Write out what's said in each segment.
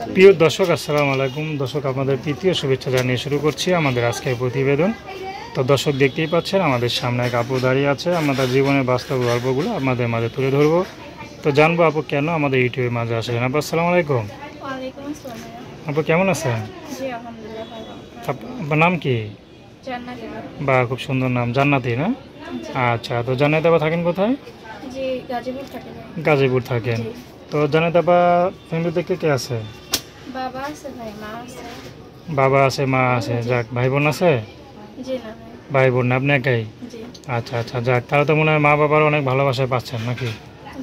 প্রিয় দর্শক আসসালামু আলাইকুম। দর্শক আপনাদের তৃতীয় শুভেচ্ছা জানিয়ে শুরু করছি আমাদের আজকের প্রতিবেদন। তো দর্শক দেখতেই পাচ্ছেন আমাদের সামনে এক আপু দাঁড়িয়ে আছে। আমাদের জীবনের বাস্তব গল্পগুলো আপনাদের মাঝে তুলে ধরবো। তো জানব আপু কেন আমাদের ইউটিউবের মাঝে আসেন আপু আসসালামু আলাইকুম। আপু কেমন আছেন? আপনার নাম কি? বা খুব সুন্দর নাম জান্নাতি না? আচ্ছা তো জান্নাতি আপা থাকেন কোথায়? গাজীপুর থাকেন। তো জান্নাতি আপা ফ্যামিলিতে কে কে আছে? বাবা আছে ভাই মা আছে। বাবা আছে মা আছে যাক ভাই বোন আছে? জি না ভাই। বোন আপনি একাই? জি। আচ্ছা আচ্ছা যাক তাহলে তো মনে হয় মা বাবার অনেক ভালোবাসা পাচ্ছেন নাকি?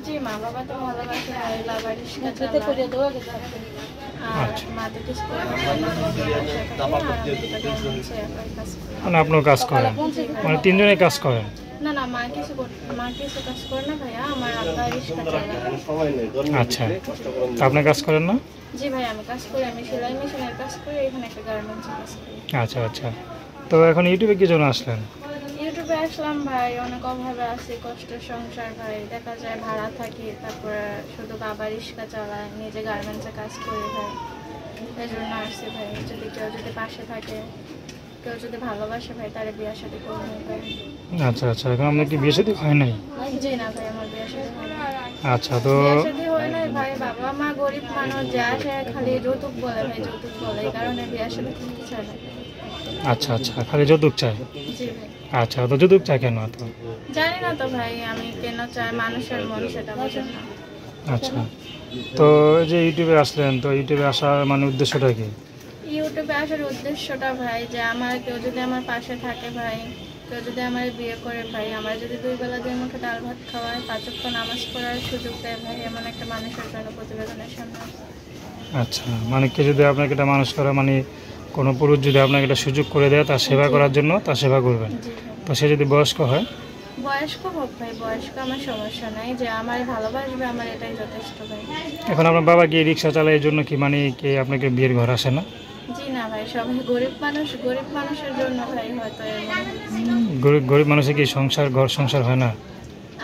জি মা বাবা তো ভালোবাসে আচ্ছা। মা তো কিছু করে না, বাবা বাসায় থাকে, আর আমি তো গার্মেন্টসে একাই কাজ মানে আপনিও কাজ করেন? মানে তিনজনেই কাজ করেন? মা কিছু মা কিছু কাজ করে না ভাইয়া আমার আব্বা রিক্সা চালায় আচ্ছা তা আপনি কাজ করেন না? জি ভাই আমি কাজ করি আমি সেলাই মেশিনের কাজ করি এখানে একটা গার্মেন্টসে কাজ করি আচ্ছা আচ্ছা। তো এখন ইউটিউবে কি জন্য আসলেন? ইউটিউবে আসলাম ভাই অনেক অভাবে আছি কষ্ট সংসার ভাই দেখা যায় ভাড়া থাকি তারপরে শুধু বাবা রিক্সা চালায় নিজে গার্মেন্টসে কাজ করি ভাই। এই জন্য আসছি ভাই যদি কেউ যদি পাশে থাকে। কেউ যদি ভালোবাসে ভাই তারে বিয়ার সাথে করব আচ্ছা আচ্ছা এখন আপনার কি বিয়ে সাথে হয় নাই? জি না ভাই আমার বিয়ার সাথে আচ্ছা তো বিয়ার সাথে নাই ভাই বাবা মা গরিব মানুষ যা আসে খালি যৌতুক বলে ভাই যৌতুক বলে এই কারণে বিয়ার সাথে চায় আচ্ছা আচ্ছা খালি যৌতুক চাই আচ্ছা তো যৌতুক চাই কেন তো জানি না তো ভাই আমি কেন চাই মানুষের মন সেটা না। আচ্ছা তো এই যে ইউটিউবে আসলেন তো ইউটিউবে আসার মানে উদ্দেশ্যটা কি? ইউটিউবে আসার উদ্দেশ্যটা ভাই যে আমার কেউ যদি আমার পাশে থাকে ভাই কেউ যদি আমার বিয়ে করে ভাই আমার যদি দুই বেলা দুই মুখে ডাল ভাত খাওয়ায় পাঁচক্য নামাজ পড়ার সুযোগ দেয় ভাই এমন একটা মানুষের জন্য প্রতিবেদনের সামনে। আচ্ছা মানে কে যদি আপনাকে এটা মানুষ করা মানে কোনো পুরুষ যদি আপনাকে এটা সুযোগ করে দেয় তার সেবা করার জন্য তার সেবা করবেন। তো সে যদি বয়স্ক হয়? বয়স্ক হোক ভাই বয়স্ক আমার সমস্যা নাই যে আমার ভালোবাসবে আমার এটাই যথেষ্ট ভাই। এখন আপনার বাবা গিয়ে রিক্সা চালায় এই জন্য কি মানে কে আপনাকে বিয়ের ঘর আসে না? জি না ভাই সবাই গরিব মানুষ গরিব মানুষের জন্য ভাই হয়তো গরিব গরিব মানুষের কি সংসার ঘর সংসার হয় না?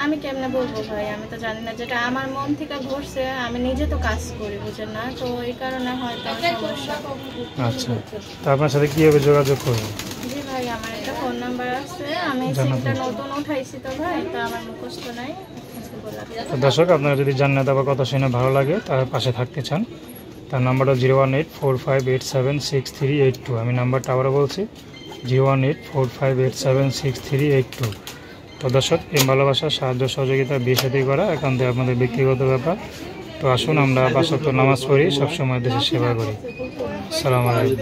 আমি কেমনে বলব ভাই আমি তো জানি না যেটা আমার মন থেকে ঘটছে আমি নিজে তো কাজ করি বুঝেন না? তো এই কারণে হয়তো সমস্যা। আচ্ছা তা আপনার সাথে কীভাবে যোগাযোগ করব? জি ভাই আমার একটা ফোন নাম্বার আছে আমি সিমটা নতুন উঠাইছি তো ভাই তো আমার মুখস্থ নাই। দর্শক আপনারা যদি জান্নাত আবার কথা শুনে ভালো লাগে তার পাশে থাকতে চান তার নাম্বারটা zero one eight four five eight seven six three eight two. আমি নাম্বারটা আবারও বলছি, zero one eight four five eight seven six three eight two. তো দর্শক, এই ভালোবাসার সাহায্য, সহযোগিতা, বিয়ে সাথী করা একান্তে আপনাদের ব্যক্তিগত ব্যাপার। তো আসুন আমরা পাঁচক্ত নামাজ পড়ি, সবসময় দেশের সেবা করি। সালাম আলাইকুম।